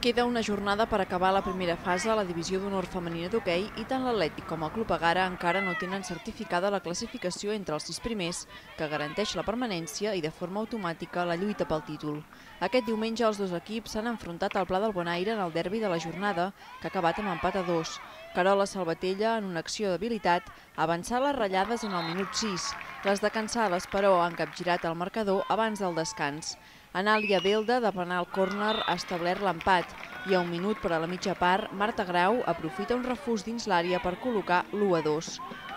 Queda una jornada per acabar la primera fase a la divisió d'honor femenina d'hoquei i tant l'Atlètic com el Club Agara encara no tenen certificada la classificació entre els sis primers, que garanteix la permanència i de forma automàtica la lluita pel títol. Aquest diumenge els dos equips s'han enfrontat al Pla del Bonaire en el derbi de la jornada, que ha acabat amb empat a dos. Carola Salvatella, en una acció d'habilitat, ha avançat les ratllades en el minut 6. Les de Cansades, però, han capgirat el marcador abans del descans. Anàlia Belda, de penal córner, ha establert l'empat i a un minut per a la mitja part, Marta Grau aprofita un refús dins l'àrea per col·locar l'1 a 2.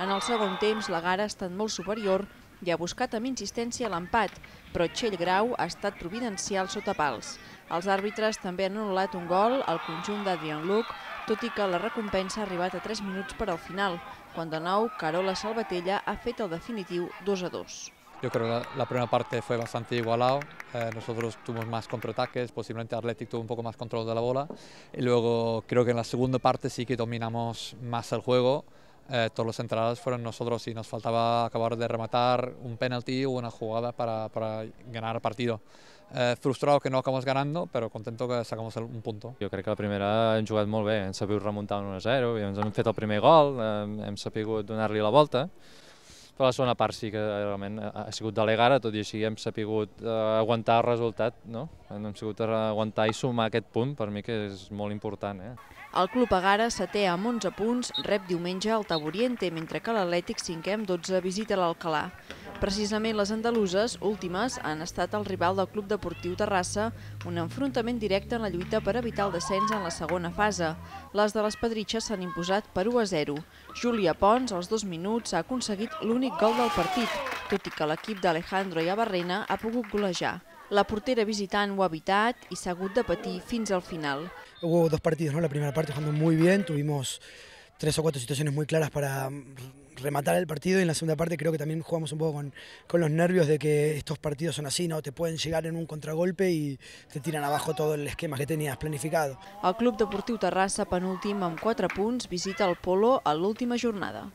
En el segon temps, la Gara ha estat molt superior i ha buscat amb insistència l'empat, però Txell Grau ha estat providencial sota pals. Els àrbitres també han anul·lat un gol al conjunt d'Adrian Luc, tot i que la recompensa ha arribat a 3 minuts per al final, quan de nou Carola Salvatella ha fet el definitiu 2 a 2. Yo creo que la primera parte fue bastante igualado, eh, nosotros tuvimos más contraataques, posiblemente Athletic tuvo un poco más control de la bola y luego creo que en la segunda parte sí que dominamos más el juego, eh, todos los centrales fueron nosotros y nos faltaba acabar de rematar un penalti o una jugada para, para ganar el partido. Eh, frustrado que no acabamos ganando, però contento que sacamos un punto. Jo crec que la primera hem jugat molt bé, hem sabut remuntar 1-0, ens hem el primer gol, hem, hem sabut donar-li la volta, però la segona part sí que realment ha sigut delegada, tot i així hem sapigut eh, aguantar el resultat, no? hem sabut aguantar i sumar aquest punt, per mi que és molt important. Eh? El Club Agara, setè amb 11 punts, rep diumenge al Taboriente, mentre que l'Atlètic, cinquè amb 12, visita l'Alcalà. Precisament les andaluses, últimes, han estat el rival del Club Deportiu Terrassa, un enfrontament directe en la lluita per evitar el descens en la segona fase. Les de les Pedritxes s'han imposat per 1 a 0. Júlia Pons, als dos minuts, ha aconseguit l'únic gol del partit, tot i que l'equip d'Alejandro i Abarrena ha pogut golejar. La portera visitant ho ha evitat i s'ha hagut de patir fins al final. Hubo dos partidos, ¿no? La primera parte jugando muy bien, tuvimos tres o cuatro situaciones muy claras para rematar el partido y en la segunda parte creo que también jugamos un poco con, con, los nervios de que estos partidos son así, ¿no? Te pueden llegar en un contragolpe y te tiran abajo todo el esquema que tenías planificado. El Club Deportiu Terrassa, penúltim amb 4 punts, visita el Polo a l'última jornada.